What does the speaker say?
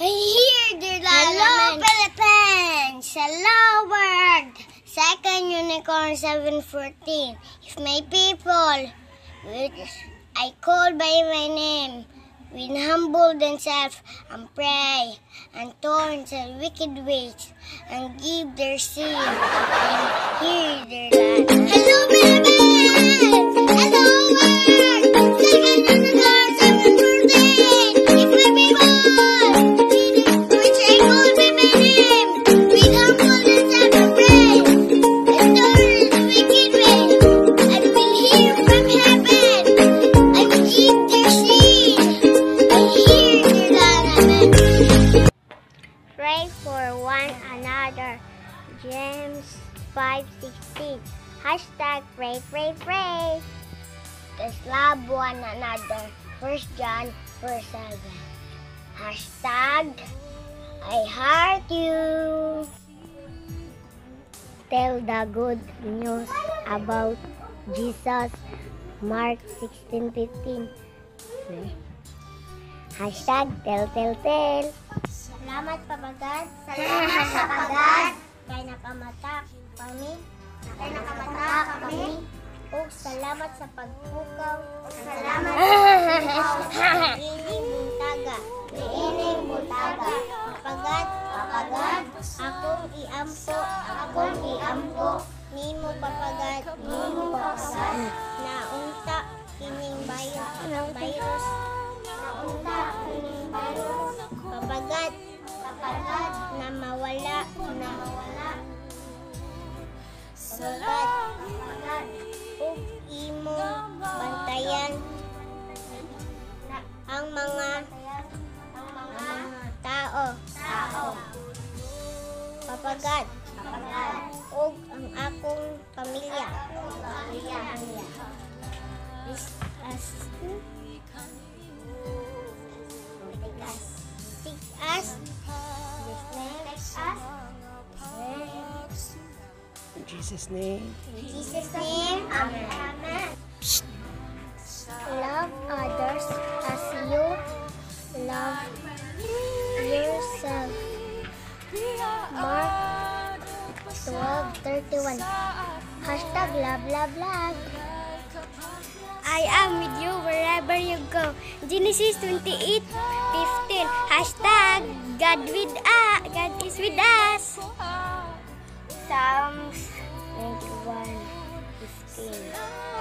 Here, dear Hello, Philippines! Hello, world! Second Unicorn 714. If my people, which I call by my name, will humble themselves and pray and turn to wicked ways and give their sin and hear their land. Hello, Philippines! James 5.16 Hashtag pray, pray, pray. Let's love one another. 1 John verse 7 Hashtag I heart you. Tell the good news about Jesus. Mark 16.15 Hashtag tell, tell, tell. Salamat pabagad. Salamat pabagad. Kay nakamata kami. Kay nakamata kami. O salamat sa pagpukaw. Salamat sa Ining buntaga. Ining buntaga. Papagat. Papagat. Akong iampo. Akong iampo. Nimo papagat. Nimo papagat. Naunta. Kining virus. Virus. Naunta. Kining virus. Papagat. Papagat. Na mawala. Na mawala. Papagat. Ug imo bantayan ang mga ang mga tao. Tao. Papagat. Ug ang akong pamilya. Pamilya. This as Jesus' name. In Jesus' name, Amen. Love others as you love yourself. Mark 12:31. Hashtag love, love, love. I am with you wherever you go. Genesis 28:15. Hashtag God with us. God is with us. Psalms 91:15. God